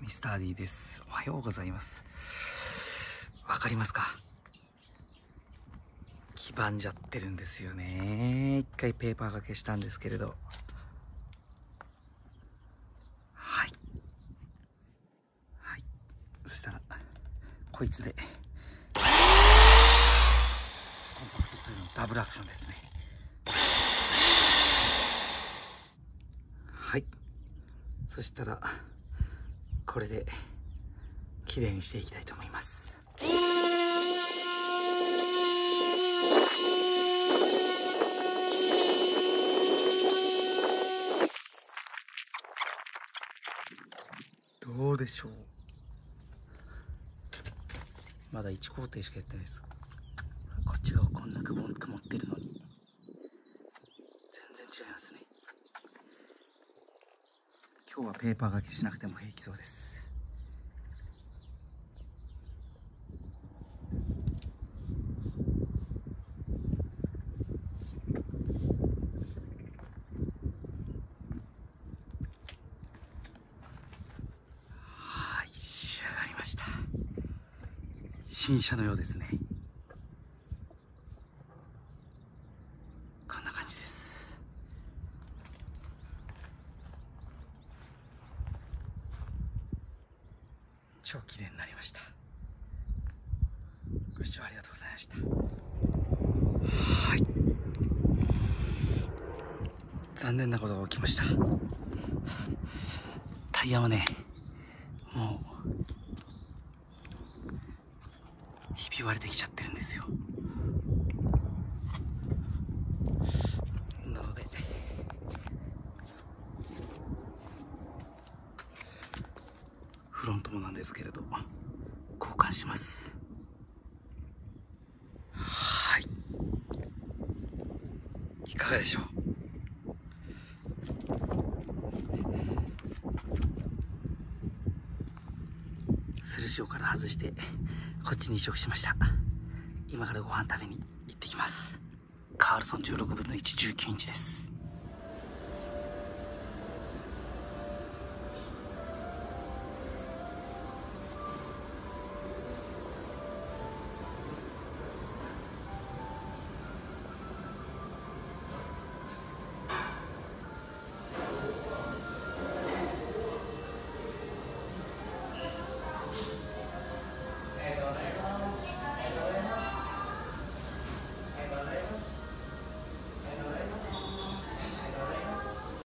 ミスター D です。おはようございます。わかりますか？黄ばんじゃってるんですよね。一回ペーパーがけしたんですけれど。はい。はい。そしたら、こいつで、コンパクトするのダブルアクションですね。はい。そしたら、これで綺麗にしていきたいと思います。どうでしょう？まだ1工程しかやってないです。こっち側こんな曇ってるのに。全然違いますね。今日はペーパーがけしなくても平気そうです。はい仕上がりました。新車のようですね。超綺麗になりました。ご視聴ありがとうございました。はい。残念なことが起きました。タイヤはねもうひび割れてきちゃってるんですよ。フロントもなんですけれど交換します。はい。いかがでしょう？スルシオから外してこっちに移植しました。今からご飯食べに行ってきます。カールソン16分の119インチです。